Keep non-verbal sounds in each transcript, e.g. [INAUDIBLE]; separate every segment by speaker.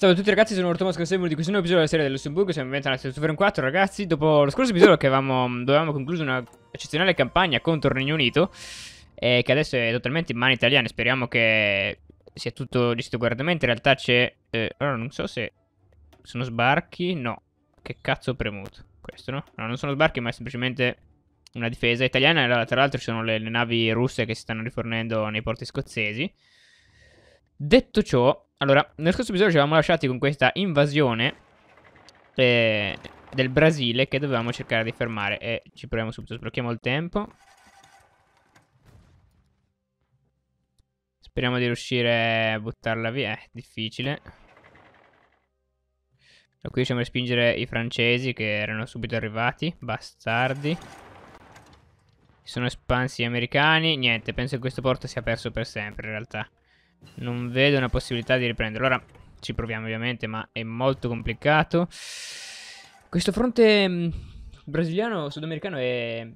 Speaker 1: Ciao a tutti ragazzi, sono Ortomo Scansembro di questo nuovo episodio della serie del Lussemburgo, siamo benvenuti nel Super 4 ragazzi, dopo lo scorso episodio che avevamo, dovevamo concluso una eccezionale campagna contro il Regno Unito e che adesso è totalmente in mani italiane, speriamo che sia tutto gestito correttamente, in realtà c'è, eh, allora non so se sono sbarchi, no, che cazzo ho premuto, questo no? No, non sono sbarchi ma è semplicemente una difesa italiana, allora, tra l'altro ci sono le, le navi russe che si stanno rifornendo nei porti scozzesi. Detto ciò, allora, nel scorso episodio ci eravamo lasciati con questa invasione eh, del Brasile che dovevamo cercare di fermare. E ci proviamo subito, sblocchiamo il tempo. Speriamo di riuscire a buttarla via. È difficile. Da qui riusciamo a respingere i francesi che erano subito arrivati. Bastardi. Si sono espansi gli americani. Niente, penso che questo porto sia perso per sempre in realtà. Non vedo una possibilità di riprendere. Allora ci proviamo ovviamente, ma è molto complicato. Questo fronte mm, brasiliano sudamericano è,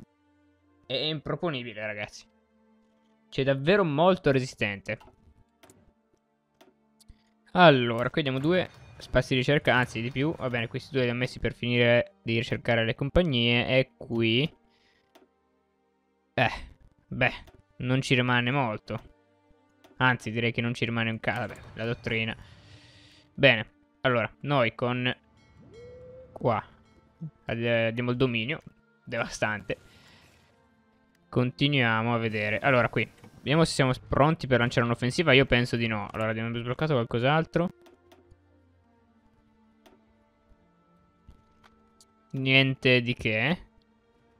Speaker 1: è improponibile, ragazzi. C'è davvero molto resistente. Allora, qui abbiamo due spazi di ricerca, anzi di più. Va bene, questi due li ho messi per finire di ricercare le compagnie. E qui... Eh, beh, non ci rimane molto. Anzi, direi che non ci rimane un caso. La dottrina. Bene, allora, noi con... Qua. Abbiamo il dominio. Devastante. Continuiamo a vedere. Allora, qui. Vediamo se siamo pronti per lanciare un'offensiva. Io penso di no. Allora, abbiamo sbloccato qualcos'altro. Niente di che.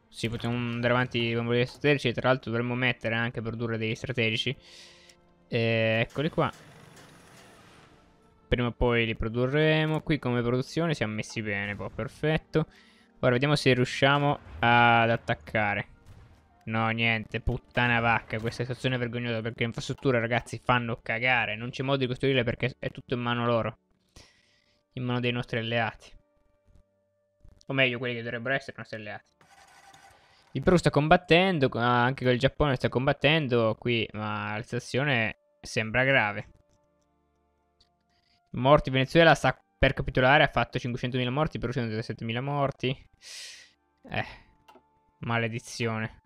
Speaker 1: Sì, potremmo andare avanti con i strategici. Tra l'altro dovremmo mettere anche produrre dei strategici. E eccoli qua. Prima o poi li produrremo. Qui come produzione siamo messi bene, poi perfetto. Ora vediamo se riusciamo ad attaccare. No, niente, puttana vacca. Questa situazione è vergognosa perché le infrastrutture, ragazzi, fanno cagare. Non c'è modo di costruirle perché è tutto in mano loro. In mano dei nostri alleati. O meglio, quelli che dovrebbero essere i nostri alleati. Il Perù sta combattendo, anche il Giappone sta combattendo qui, ma la situazione sembra grave. Morti, Venezuela sta per capitolare, ha fatto 500.000 morti, Perù 107.000 morti. Eh, maledizione.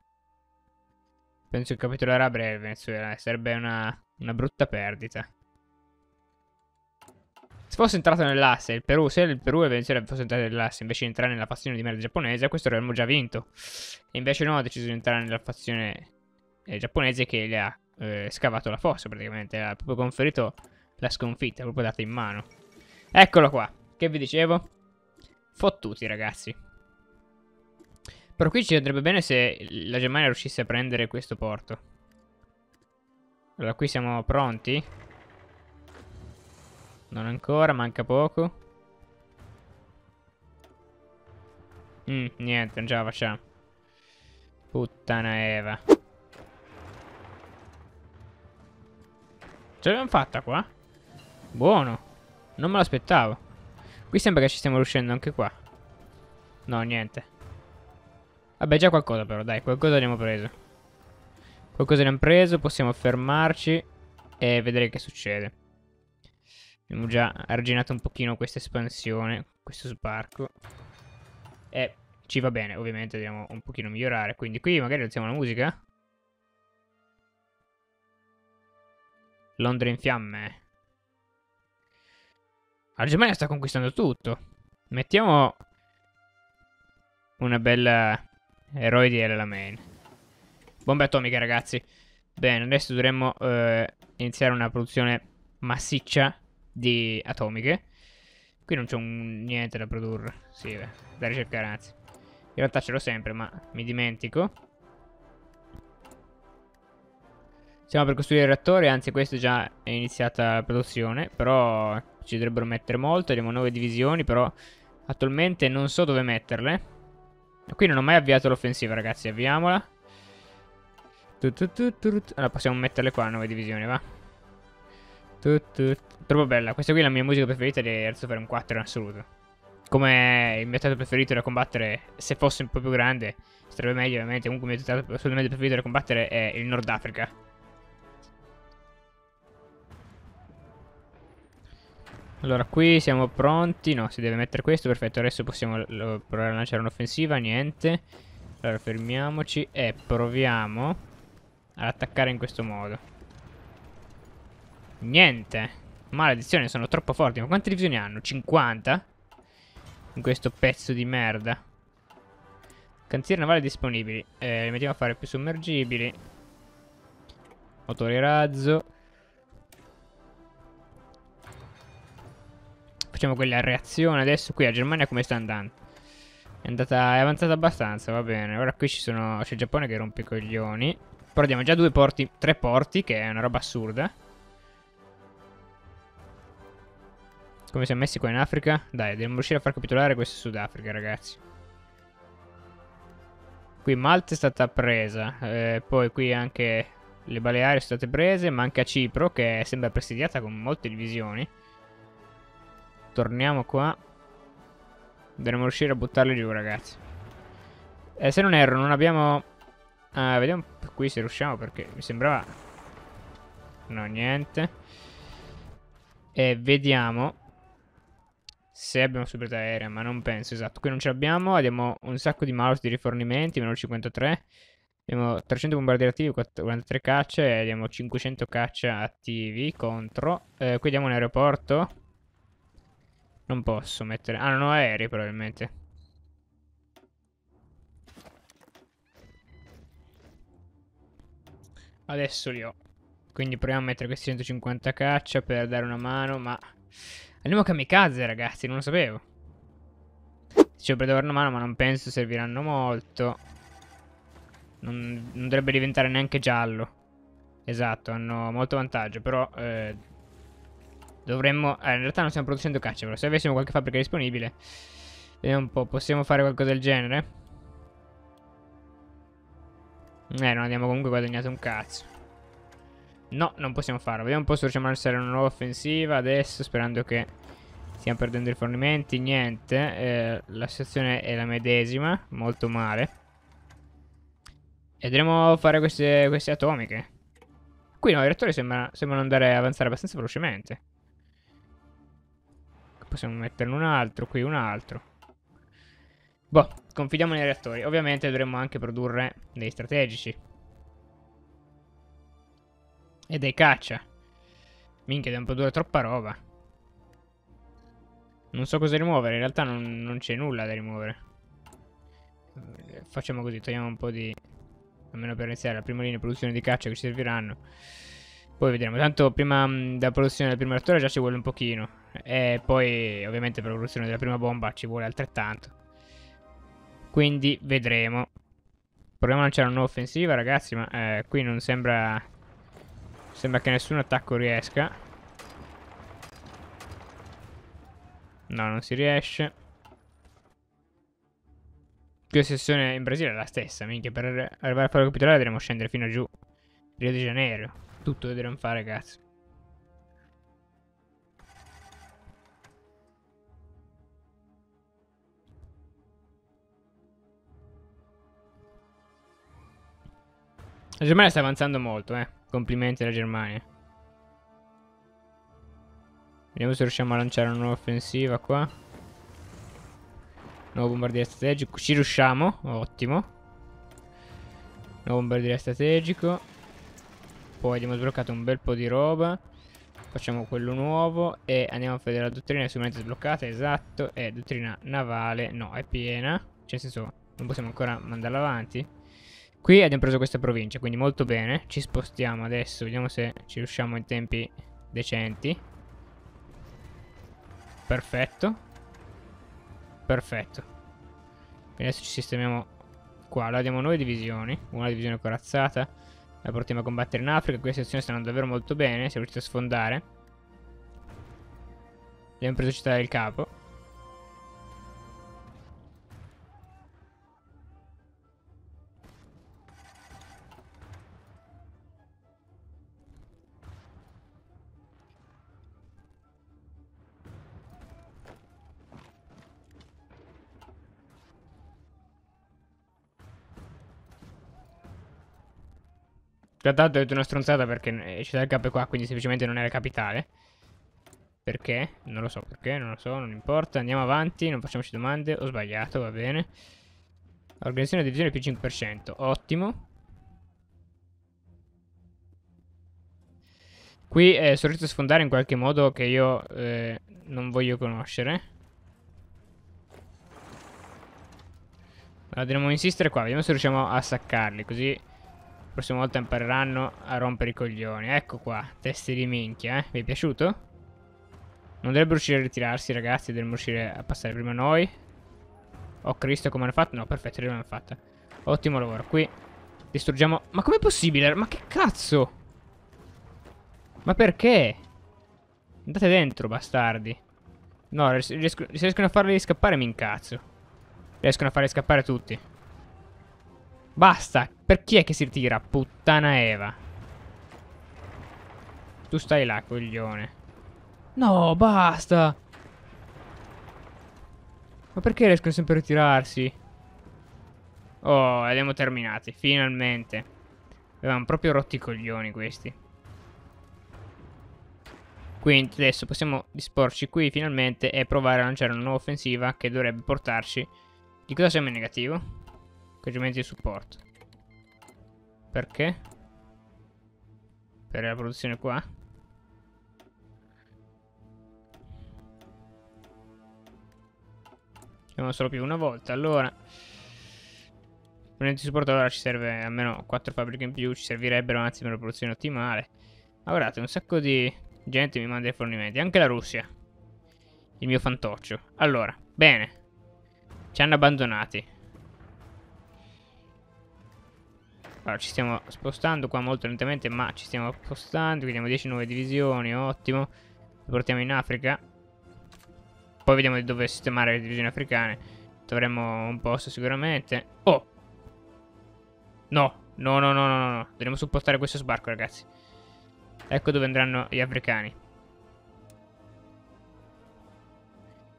Speaker 1: Penso che capitolerà a breve Venezuela, sarebbe una, una brutta perdita. Se fosse entrato nell'asse, il Perù, se il Perù e Venezuela fossero entrati nell'asse invece di entrare nella fazione di merda giapponese, questo avremmo già vinto. E invece no, ha deciso di entrare nella fazione eh, giapponese che gli ha eh, scavato la fossa praticamente. Ha proprio conferito la sconfitta, proprio data in mano. Eccolo qua. Che vi dicevo? Fottuti ragazzi. Però qui ci andrebbe bene se la Germania riuscisse a prendere questo porto. Allora qui siamo pronti. Non ancora, manca poco. Mm, niente, non ce la facciamo. Puttana Eva. Ce l'abbiamo fatta qua? Buono. Non me l'aspettavo. Qui sembra che ci stiamo riuscendo anche qua. No, niente. Vabbè, già qualcosa però, dai, qualcosa abbiamo preso. Qualcosa abbiamo preso, possiamo fermarci e vedere che succede. Abbiamo già arginato un pochino questa espansione, questo sbarco. E ci va bene, ovviamente dobbiamo un pochino migliorare. Quindi qui magari alziamo la musica. Londra in fiamme. La Germania sta conquistando tutto. Mettiamo una bella eroi di El Main. Bombe atomiche, ragazzi. Bene, adesso dovremmo eh, iniziare una produzione massiccia di atomiche. Qui non c'è niente da produrre. Sì, beh, da ricercare anzi. In realtà ce l'ho sempre, ma mi dimentico. Stiamo per costruire il reattore, anzi questo già è iniziata la produzione, però ci dovrebbero mettere molto, abbiamo nuove divisioni, però attualmente non so dove metterle. Qui non ho mai avviato l'offensiva, ragazzi, avviamola. Allora possiamo metterle qua, nuove divisioni, va. Troppo bella. Questa qui è la mia musica preferita di Hearts of Iron 4 in assoluto. Come il mio teatro preferito da combattere, se fosse un po' più grande, sarebbe meglio ovviamente. Comunque il mio teatro assolutamente preferito da combattere è il Nord Africa. Allora, qui siamo pronti. No, si deve mettere questo. Perfetto, adesso possiamo provare a lanciare un'offensiva. Niente. Allora, fermiamoci e proviamo ad attaccare in questo modo. Niente. Maledizione, sono troppo forti. Ma quante divisioni hanno? 50? In questo pezzo di merda. Cantiere navale disponibili. Eh, li mettiamo a fare più sommergibili. Motore razzo. Facciamo quelle a reazione adesso. Qui a Germania come sta andando? È andata, è avanzata abbastanza, va bene. Ora qui ci sono, c'è il Giappone che rompe i coglioni. Però abbiamo già due porti, tre porti, che è una roba assurda. Come siamo messi qua in Africa? Dai, dobbiamo riuscire a far capitolare questo Sudafrica, ragazzi. Qui Malta è stata presa. Eh, poi qui anche le Baleari sono state prese. Ma anche a Cipro, che sembra presidiata con molte divisioni. Torniamo qua. Dovremmo riuscire a buttarle giù, ragazzi. Eh, se non erro, non abbiamo... Ah, vediamo qui se riusciamo, perché mi sembrava... No, niente. E vediamo se abbiamo superiorità aerea, ma non penso, esatto. Qui non ce l'abbiamo, abbiamo un sacco di mouse di rifornimenti, meno 53. Abbiamo 300 bombardieri attivi, 43 caccia e abbiamo 500 caccia attivi contro. Eh, qui diamo un aeroporto. Non posso mettere... Ah, non ho aerei probabilmente. Adesso li ho. Quindi proviamo a mettere questi 150 caccia per dare una mano, ma... Andiamo kamikaze, ragazzi, non lo sapevo. Dicevo per dare una mano, ma non penso serviranno molto. Non, non dovrebbe diventare neanche giallo. Esatto, hanno molto vantaggio, però... Eh, dovremmo... Eh, in realtà non stiamo producendo caccia, però se avessimo qualche fabbrica disponibile... Vediamo un po', possiamo fare qualcosa del genere? Eh, non abbiamo comunque guadagnato un cazzo. No, non possiamo farlo. Vediamo un po' se riusciamo a lanciare una nuova offensiva adesso, sperando che stiamo perdendo i fornimenti. Niente, eh, la situazione è la medesima, molto male. E dovremo fare queste, queste atomiche. Qui no, i reattori sembra, sembrano andare a avanzare abbastanza velocemente. Possiamo metterne un altro, qui un altro. Boh, confidiamo nei reattori. Ovviamente dovremmo anche produrre dei strategici. E dei caccia. Minchia, devo produrre troppa roba. Non so cosa rimuovere, in realtà non, non c'è nulla da rimuovere. Facciamo così, togliamo un po' di... Almeno per iniziare la prima linea di produzione di caccia che ci serviranno. Poi vedremo. Tanto prima della produzione del primo reattore già ci vuole un pochino. E poi ovviamente per la produzione della prima bomba ci vuole altrettanto. Quindi vedremo. Proviamo a lanciare una nuova offensiva ragazzi, ma eh, qui non sembra Sembra che nessun attacco riesca. No, non si riesce. Qui la sessione in Brasile è la stessa, minchia. Per arrivare a fare il capitolare dovremo scendere fino a giù. Rio de Janeiro. Tutto dovremo fare, cazzo. La Germania sta avanzando molto, eh. Complimenti alla Germania. Vediamo se riusciamo a lanciare una nuova offensiva qua. Nuovo bombardiere strategico. Ci riusciamo. Ottimo. Nuovo bombardiere strategico. Poi abbiamo sbloccato un bel po' di roba. Facciamo quello nuovo e andiamo a vedere la dottrina è sicuramente sbloccata, esatto. E dottrina navale, no, è piena. Cioè, nel senso, non possiamo ancora mandarla avanti. Qui abbiamo preso questa provincia, quindi molto bene. Ci spostiamo adesso, vediamo se ci riusciamo in tempi decenti. Perfetto. Perfetto. Quindi adesso ci sistemiamo qua. Allora abbiamo nuove divisioni. Una divisione corazzata. La portiamo a combattere in Africa. Queste azioni stanno davvero molto bene. Siamo riusciti a sfondare. Abbiamo preso città del capo. L'altro ho detto una stronzata perché Città del Capo è qua, quindi semplicemente non è la capitale. Perché? Non lo so perché, non lo so, non importa. Andiamo avanti, non facciamoci domande. Ho sbagliato, va bene. Organizzazione divisione più 5%. Ottimo. Qui eh, sono sfondare in qualche modo che io eh, non voglio conoscere. Allora, dobbiamo insistere qua, vediamo se riusciamo a saccarli, così prossima volta impareranno a rompere i coglioni. Ecco qua, testi di minchia, eh. Vi è piaciuto? Non dovrebbero riuscire a ritirarsi, ragazzi, dovremmo riuscire a passare prima noi. Oh Cristo, come hanno fatto? No, perfetto, l'abbiamo fatta. Ottimo lavoro, qui distruggiamo... Ma com'è possibile? Ma che cazzo? Ma perché? Andate dentro, bastardi. No, riesco, riescono a farli scappare, mi incazzo. Riescono a farli scappare tutti. Basta. Per chi è che si ritira? Puttana Eva. Tu stai là, coglione. No, basta. Ma perché riescono sempre a ritirarsi? Oh, abbiamo terminati. Finalmente. Avevamo proprio rotti i coglioni questi. Quindi adesso possiamo disporci qui finalmente e provare a lanciare una nuova offensiva che dovrebbe portarci... Di cosa siamo in negativo? Accorgimenti di supporto. Perché? Per la produzione qua? Abbiamo solo più una volta, allora... Di supporto allora ci serve almeno 4 fabbriche in più, ci servirebbero anzi per una produzione ottimale. Ma guardate, un sacco di Gente mi manda i fornimenti. Anche la Russia. Il mio fantoccio. Allora, bene. Ci hanno abbandonati. Allora, ci stiamo spostando qua molto lentamente, ma ci stiamo spostando. Vediamo 10 nuove divisioni, ottimo. Le portiamo in Africa. Poi vediamo di dove sistemare le divisioni africane. Troveremo un posto sicuramente. Oh! No, no, no, no, no, no. Dovremmo supportare questo sbarco, ragazzi. Ecco dove andranno gli africani.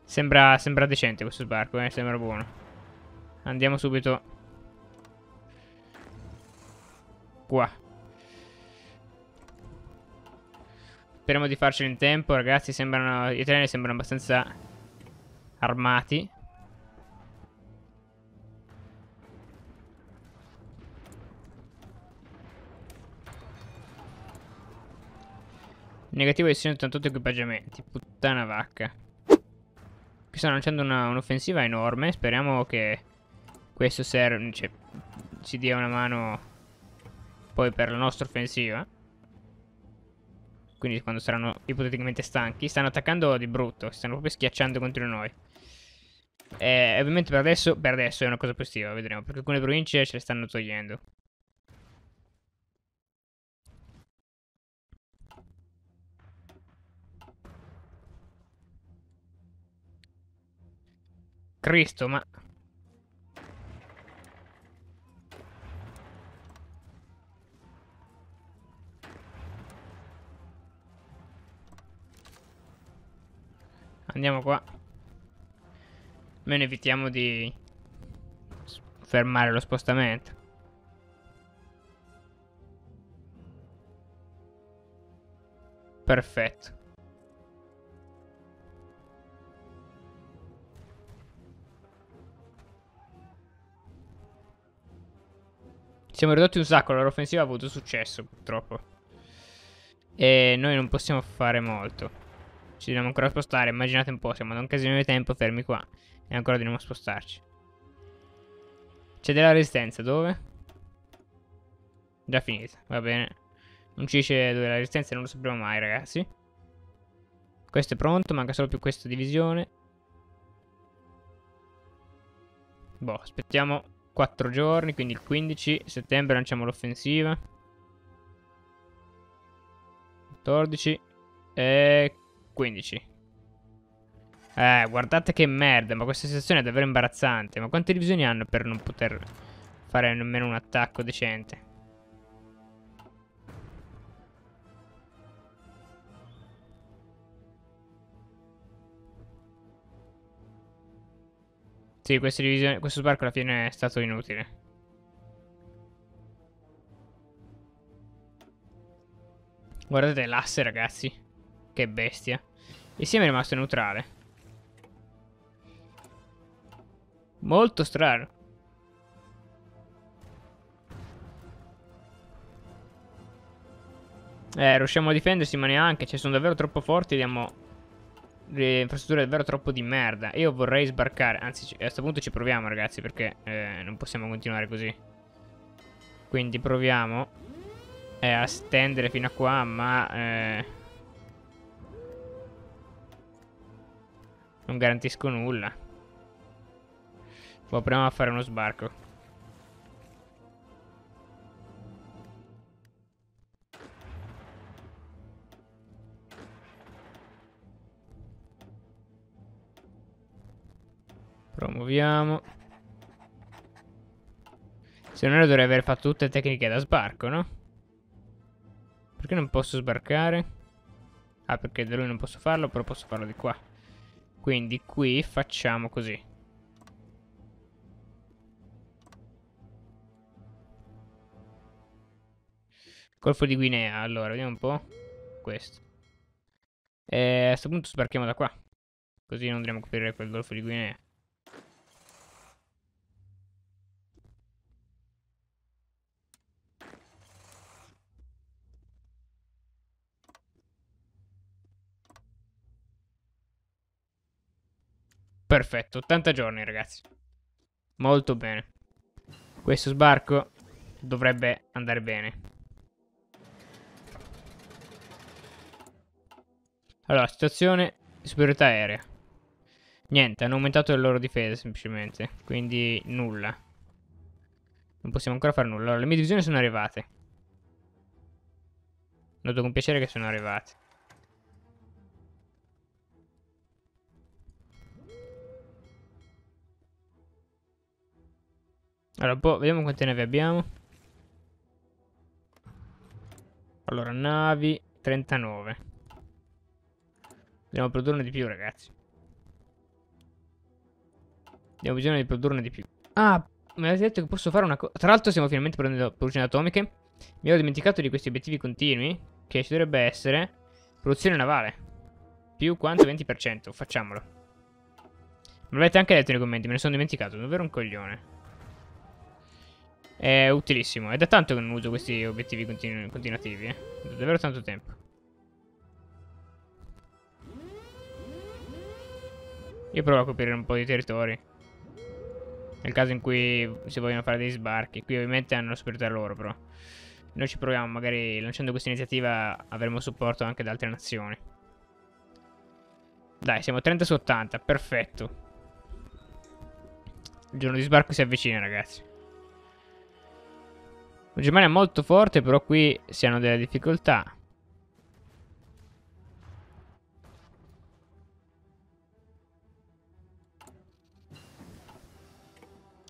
Speaker 1: Sembra, sembra decente questo sbarco, eh? Sembra buono. Andiamo subito. Qua. Speriamo di farcelo in tempo, ragazzi. Sembrano, gli italiani sembrano abbastanza armati. Negativo di 188 equipaggiamenti. Puttana vacca. Qui stanno lanciando un'offensiva un enorme. Speriamo che questo serve, cioè, ci dia una mano poi per la nostra offensiva. Quindi quando saranno ipoteticamente stanchi. Stanno attaccando di brutto. Stanno proprio schiacciando contro noi. E ovviamente per adesso, per adesso è una cosa positiva, vedremo. Perché alcune province ce le stanno togliendo. Cristo, ma... Andiamo qua. Almeno evitiamo di fermare lo spostamento. Perfetto. Siamo ridotti un sacco, la loro offensiva ha avuto successo, purtroppo. E noi non possiamo fare molto. Ci dobbiamo ancora spostare, immaginate un po', siamo da un casino di tempo fermi qua. E ancora dobbiamo spostarci. C'è della resistenza, dove? Già finita, va bene. Non ci dice dove la resistenza, non lo sapremo mai, ragazzi. Questo è pronto, manca solo più questa divisione. Boh, aspettiamo 4 giorni, quindi il 15 settembre lanciamo l'offensiva. 14 e 15. Eh, guardate che merda, ma questa situazione è davvero imbarazzante. Ma quante divisioni hanno per non poter fare nemmeno un attacco decente? Sì, questo sbarco alla fine è stato inutile. Guardate l'asse, ragazzi. Che bestia. Insieme è rimasto neutrale. Molto strano. Eh, riusciamo a difendersi ma neanche. Cioè, sono davvero troppo forti. Abbiamo le infrastrutture davvero troppo di merda. Io vorrei sbarcare. Anzi, a questo punto ci proviamo, ragazzi, perché eh, non possiamo continuare così. Quindi proviamo eh, a stendere fino a qua, ma... Eh, non garantisco nulla. Poi proviamo a fare uno sbarco. Promuoviamo. Se non dovrei aver fatto tutte le tecniche da sbarco, no? Perché non posso sbarcare? Ah, perché da lui non posso farlo, però posso farlo di qua. Quindi qui facciamo così. Golfo di Guinea, allora, vediamo un po'. Questo. E a questo punto sbarchiamo da qua. Così non dobbiamo coprire quel Golfo di Guinea. Perfetto, 80 giorni ragazzi. Molto bene. Questo sbarco dovrebbe andare bene. Allora, situazione superiorità aerea. Niente, hanno aumentato le loro difese semplicemente. Quindi nulla. Non possiamo ancora fare nulla. Allora, le mie divisioni sono arrivate. Noto con piacere che sono arrivate. Allora, boh, vediamo quante navi abbiamo. Allora, navi 39. Dobbiamo produrne di più, ragazzi. Abbiamo bisogno di produrne di più. Ah, mi avete detto che posso fare una cosa. Tra l'altro stiamo finalmente prendendo produzioni atomiche. Mi ero dimenticato di questi obiettivi continui. Che ci dovrebbe essere produzione navale. Più quanto 20%. Facciamolo. Me l'avete anche detto nei commenti, me ne sono dimenticato. Davvero un coglione. È utilissimo. È da tanto che non uso questi obiettivi continu continuativi. Eh. Da davvero tanto tempo. Io provo a coprire un po' di territori. Nel caso in cui si vogliono fare dei sbarchi. Qui ovviamente hanno superiorità loro però. Noi ci proviamo, magari lanciando questa iniziativa avremo supporto anche da altre nazioni. Dai, siamo 30 su 80, perfetto. Il giorno di sbarco si avvicina, ragazzi. La Germania è molto forte, però qui si hanno delle difficoltà.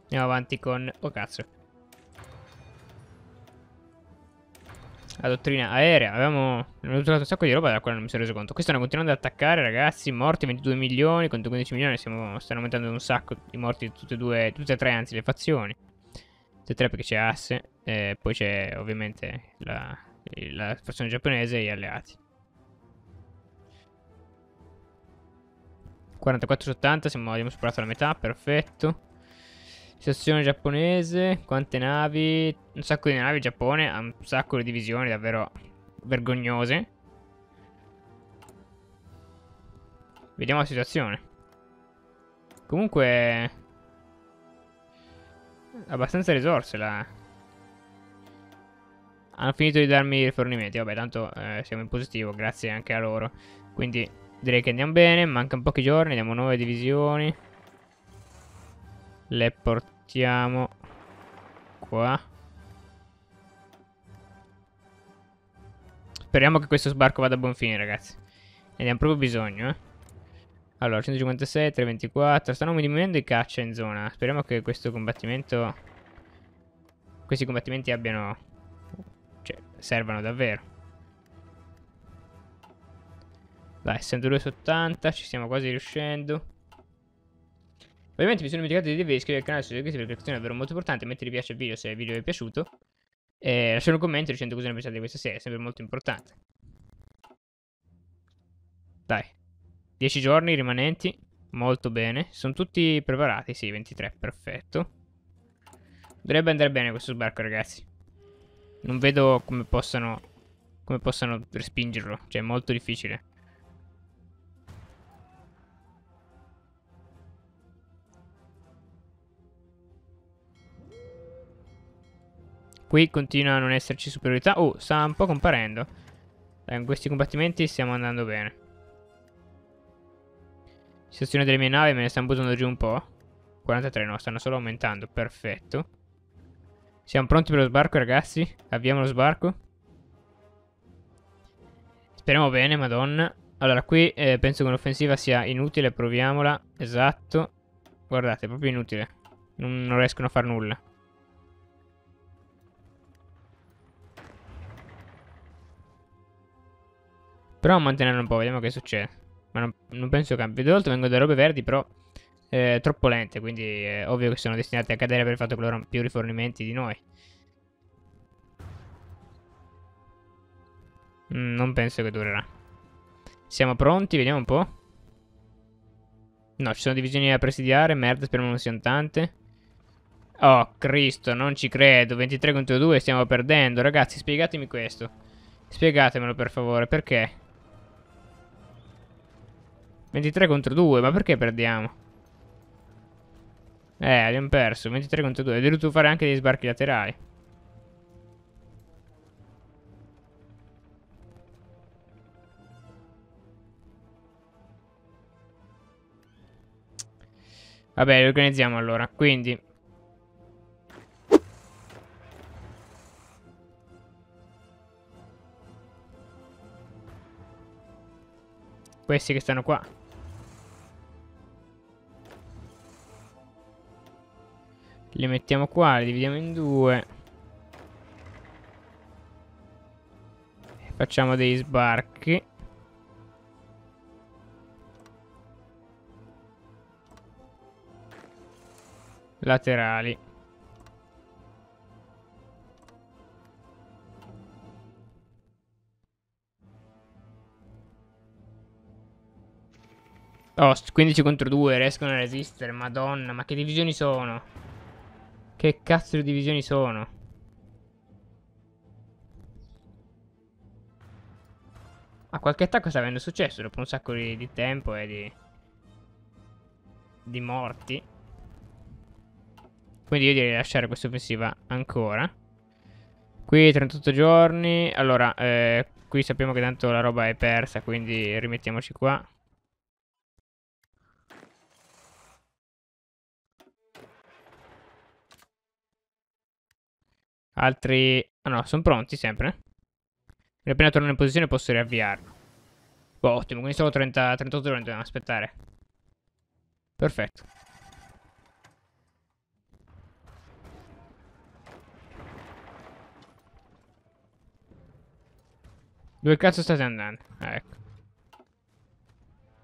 Speaker 1: Andiamo avanti con... Oh cazzo. La dottrina aerea. Avevamo... Abbiamo trovato un sacco di roba dalla quale non mi sono reso conto. Qui stanno continuando ad attaccare, ragazzi. Morti 22 milioni contro 15 milioni. Stiamo... Stanno aumentando un sacco di morti tutte e due... Tutte e tre, anzi, le fazioni. Tutte tre perché c'è asse. E poi c'è ovviamente la, la fazione giapponese e gli alleati. 44 su 80, siamo, abbiamo superato la metà, perfetto. Situazione giapponese, quante navi? Un sacco di navi in Giappone, ha un sacco di divisioni davvero vergognose. Vediamo la situazione. Comunque... Abbastanza risorse la, hanno finito di darmi i rifornimenti. Vabbè, tanto eh, siamo in positivo, grazie anche a loro. Quindi direi che andiamo bene. Mancano pochi giorni, abbiamo nuove divisioni. Le portiamo qua. Speriamo che questo sbarco vada a buon fine, ragazzi. Ne abbiamo proprio bisogno, eh. Allora, 156, 324. Stanno diminuendo i caccia in zona. Speriamo che questo combattimento... Questi combattimenti abbiano cioè, servono davvero. Dai, essendo 2 su 80, ci stiamo quasi riuscendo. Ovviamente mi sono dimenticato di iscrivervi al canale se iscritti perché è davvero molto importante. Mettete piace al video se il video vi è piaciuto. E lasciate un commento dicendo cosa ne pensate di questa serie, è sempre molto importante. Dai. 10 giorni rimanenti. Molto bene. Sono tutti preparati, sì, 23, perfetto. Dovrebbe andare bene questo sbarco, ragazzi. Non vedo come possano... Come possano respingerlo. Cioè, è molto difficile. Qui continua a non esserci superiorità. Oh, sta un po' comparendo. In questi combattimenti stiamo andando bene. Situazione delle mie navi me ne stanno buttando giù un po'. 43 no, stanno solo aumentando. Perfetto. Siamo pronti per lo sbarco, ragazzi? Avviamo lo sbarco. Speriamo bene, madonna. Allora, qui eh, penso che un'offensiva sia inutile, proviamola. Esatto. Guardate, è proprio inutile. Non, non riescono a far nulla. Però mantenerlo un po', vediamo che succede. Ma non, non penso cambi. Di volte vengono delle robe verdi, però eh, troppo lente, quindi è ovvio che sono destinate a cadere per il fatto che loro hanno più rifornimenti di noi. Mm, non penso che durerà. Siamo pronti, vediamo un po'. No, ci sono divisioni da presidiare, merda, speriamo non siano tante. Oh, Cristo, non ci credo. 23 contro 2, stiamo perdendo. Ragazzi, spiegatemi questo. Spiegatemelo, per favore, perché? 23 contro 2, ma perché perdiamo? Eh, abbiamo perso, 23 contro 2. Ho dovuto fare anche dei sbarchi laterali. Vabbè, organizziamo allora. Quindi... Questi che stanno qua. Li mettiamo qua, li dividiamo in due. Facciamo dei sbarchi. Laterali. Oh, 15 contro 2, riescono a resistere, madonna, ma che divisioni sono? Che cazzo di divisioni sono? Ma qualche attacco sta avendo successo dopo un sacco di, di tempo e di... Di morti. Quindi io direi di lasciare questa offensiva ancora. Qui 38 giorni. Allora, eh, qui sappiamo che tanto la roba è persa, quindi rimettiamoci qua. Altri... Ah no, sono pronti sempre. E appena torno in posizione posso riavviarlo. Oh, ottimo, quindi solo 30, 38 giorni dobbiamo aspettare. Perfetto. Dove cazzo state andando? Ah, ecco.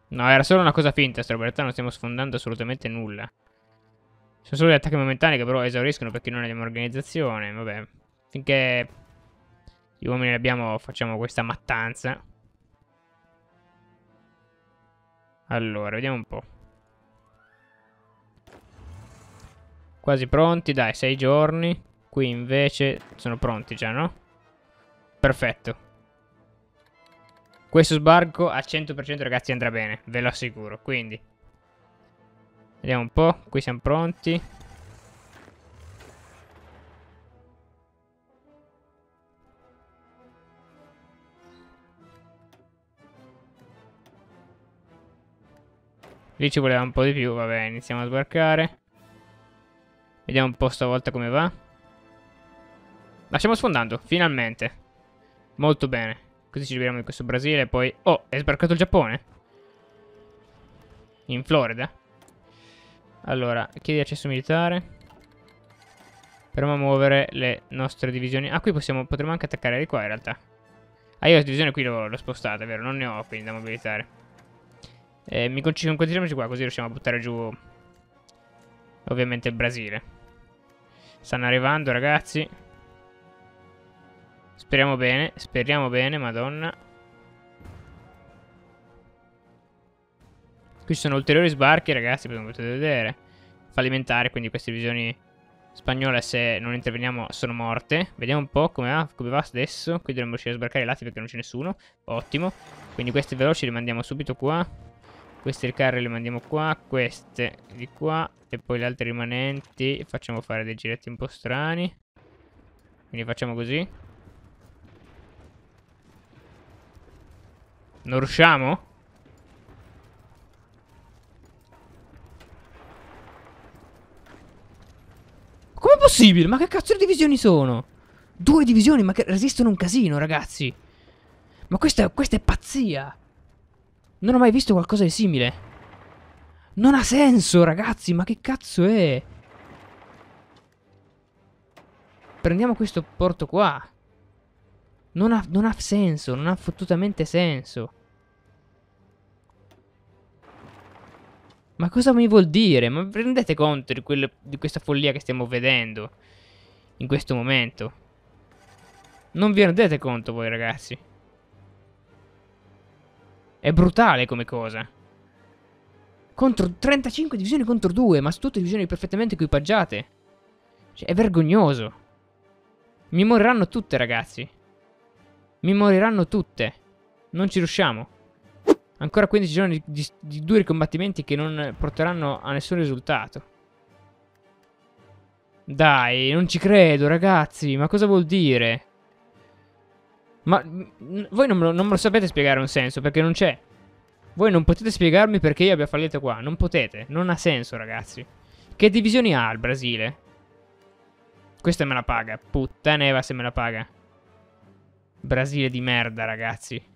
Speaker 1: No, era solo una cosa finta, sta. In realtà non stiamo sfondando assolutamente nulla. Sono solo gli attacchi momentanei che però esauriscono perché non abbiamo organizzazione. Vabbè. Finché gli uomini abbiamo, facciamo questa mattanza. Allora, vediamo un po'. Quasi pronti, dai, sei giorni. Qui invece sono pronti già, no? Perfetto. Questo sbarco al 100% ragazzi andrà bene, ve lo assicuro. Quindi Vediamo un po'. Qui siamo pronti. Lì ci voleva un po' di più. Vabbè, iniziamo a sbarcare. Vediamo un po' stavolta come va. La stiamo sfondando, finalmente. Molto bene. Così ci liberiamo di questo Brasile. Poi... Oh, è sbarcato il Giappone? In Florida? Allora, chiedi accesso militare. Proviamo a muovere le nostre divisioni. Ah, qui possiamo, potremmo anche attaccare di qua in realtà. Ah, io la divisione qui l'ho spostata, vero? Non ne ho quindi da mobilitare. Eh, mi concentriamoci qua, così riusciamo a buttare giù ovviamente il Brasile. Stanno arrivando, ragazzi. Speriamo bene, speriamo bene, madonna. Qui ci sono ulteriori sbarchi, ragazzi, come potete vedere. Fallimentari, quindi queste divisioni spagnole, se non interveniamo, sono morte. Vediamo un po' come va, come va adesso. Qui dovremmo riuscire a sbarcare i lati perché non c'è nessuno. Ottimo. Quindi questi veloci li mandiamo subito qua. Questi carri li mandiamo qua. Queste di qua. E poi le altre rimanenti facciamo fare dei giretti un po' strani. Quindi facciamo così. Non riusciamo? Com'è possibile? Ma che cazzo di divisioni sono? Due divisioni, ma che resistono un casino, ragazzi. Ma questa, questa è pazzia. Non ho mai visto qualcosa di simile. Non ha senso, ragazzi, ma che cazzo è? Prendiamo questo porto qua. Non ha, non ha senso, non ha fottutamente senso. Ma cosa mi vuol dire? Ma vi rendete conto di, quelle, di questa follia che stiamo vedendo in questo momento? Non vi rendete conto voi ragazzi? È brutale come cosa. Contro 35 divisioni contro 2, ma tutte divisioni perfettamente equipaggiate. Cioè, è vergognoso. Mi moriranno tutte, ragazzi. Mi moriranno tutte. Non ci riusciamo. Ancora 15 giorni di, di, due combattimenti che non porteranno a nessun risultato. Dai, non ci credo, ragazzi. Ma cosa vuol dire? Ma voi non me, lo, non me lo sapete spiegare un senso, perché non c'è. Voi non potete spiegarmi perché io abbia fallito qua. Non potete. Non ha senso, ragazzi. Che divisioni ha il Brasile? Questa me la paga. Puttana Eva se me la paga. Brasile di merda, ragazzi.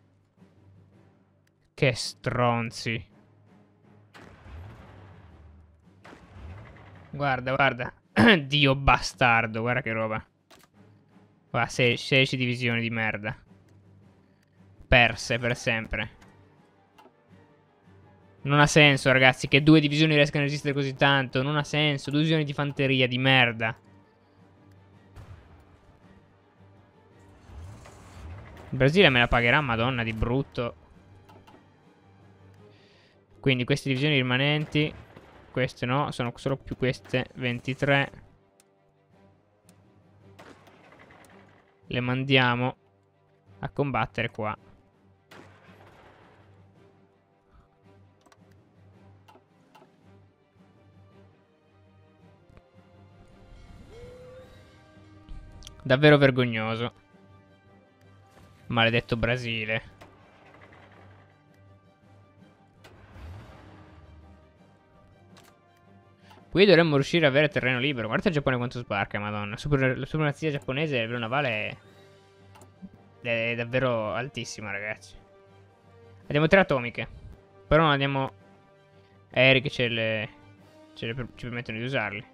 Speaker 1: Che stronzi. Guarda, guarda. [CLEARS THROAT] Dio bastardo, guarda che roba. Guarda, 16 divisioni di merda. Perse per sempre. Non ha senso, ragazzi, che due divisioni riescano a resistere così tanto. Non ha senso. Due divisioni di fanteria, di merda. Il Brasile me la pagherà, madonna, di brutto. Quindi queste divisioni rimanenti, queste no, sono solo più queste 23. Le mandiamo a combattere qua. Davvero vergognoso. Maledetto Brasile. Qui dovremmo riuscire ad avere terreno libero. Guardate il Giappone quanto sbarca, madonna. Super, la supremazia giapponese a livello navale è, è davvero altissima, ragazzi. Abbiamo tre atomiche. Però non abbiamo aerei che ce le, ce le ci permettono di usarli.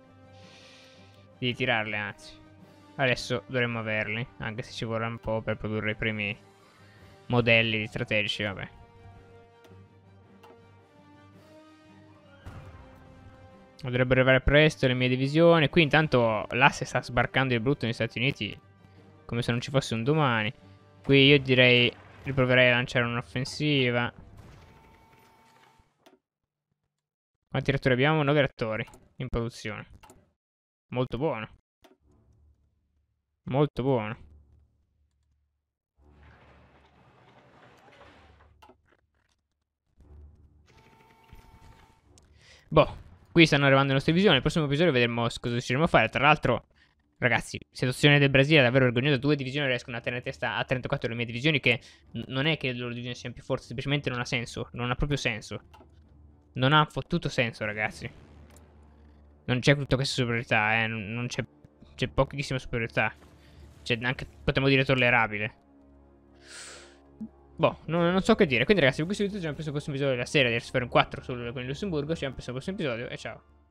Speaker 1: Di tirarle, anzi. Adesso dovremmo averli. Anche se ci vorrà un po' per produrre i primi modelli strategici, vabbè. Dovrebbero arrivare presto le mie divisioni. Qui intanto l'asse sta sbarcando il brutto negli Stati Uniti. Come se non ci fosse un domani. Qui io direi riproverei a lanciare un'offensiva. Quanti reattori abbiamo? 9 reattori in produzione. Molto buono. Molto buono. Boh, Qui stanno arrivando le nostre visioni. Nel prossimo episodio vedremo cosa riusciremo a fare. Tra l'altro, ragazzi, situazione del Brasile è davvero vergognosa. Due divisioni riescono a tenere testa a 34 le mie divisioni. Che non è che le loro divisioni siano più forti, semplicemente non ha senso. Non ha proprio senso. Non ha fottuto senso, ragazzi. Non c'è tutta questa superiorità, eh. Non c'è. C'è pochissima superiorità. C'è anche, potremmo dire, tollerabile. Boh, non, non, so che dire. Quindi ragazzi, per questo video ci presto al prossimo episodio della serie di Earthsphere 4 sul, con il Lussemburgo. Ci presto al prossimo episodio e ciao.